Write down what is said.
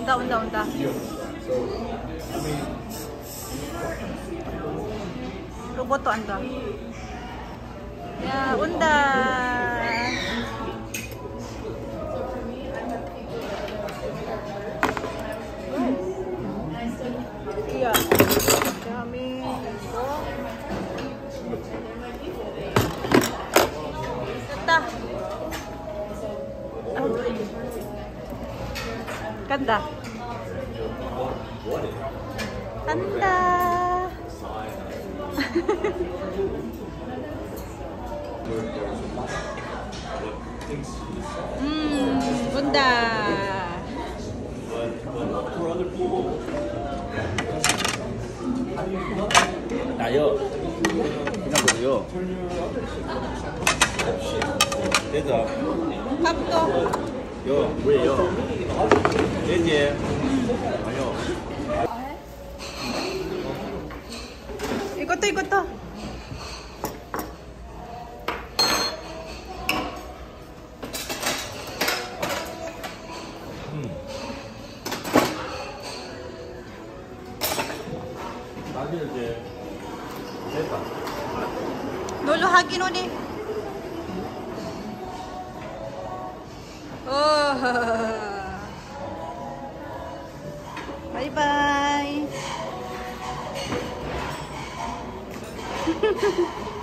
온다 온다 온다 로봇도 안다 야 온다 iya kami 됐다 간다 간다 음 온다 나요. 그냥 그래요. 됐어. 밥도 요, 왜요? 됐지? 아니요. 이것도 이것도 나중에 이제 됐다. 놀러 하긴 오네 拜拜。